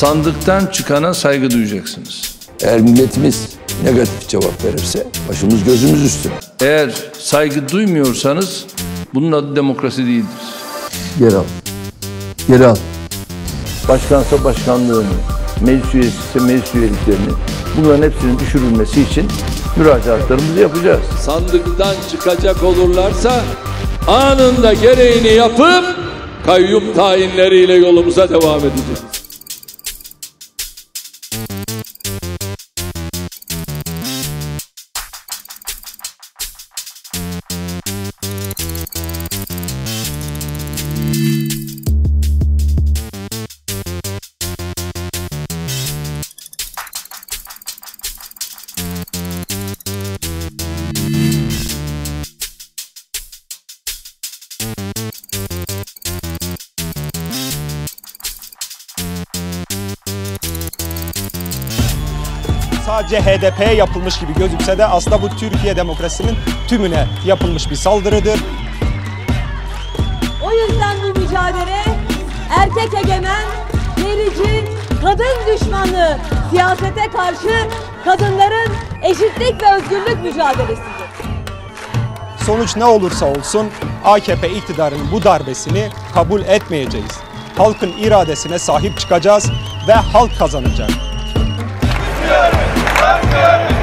Sandıktan çıkana saygı duyacaksınız. Eğer milletimiz negatif cevap verirse başımız gözümüz üstüne. Eğer saygı duymuyorsanız bunun adı demokrasi değildir. Geri al. Geri al. Başkansa başkanlığını, meclis üyesi ise meclis üyeliklerini bunların hepsinin düşürülmesi için müracaatlarımızı yapacağız. sandıktan çıkacak olurlarsa anında gereğini yapıp kayyum tayinleriyle yolumuza devam edeceğiz. Sadece HDP'ye yapılmış gibi gözükse de aslında bu Türkiye demokrasinin tümüne yapılmış bir saldırıdır. O yüzden bu mücadele erkek egemen, gerici, kadın düşmanı siyasete karşı kadınların eşitlik ve özgürlük mücadelesidir. Sonuç ne olursa olsun AKP iktidarının bu darbesini kabul etmeyeceğiz. Halkın iradesine sahip çıkacağız ve halk kazanacak. Özgür! Good.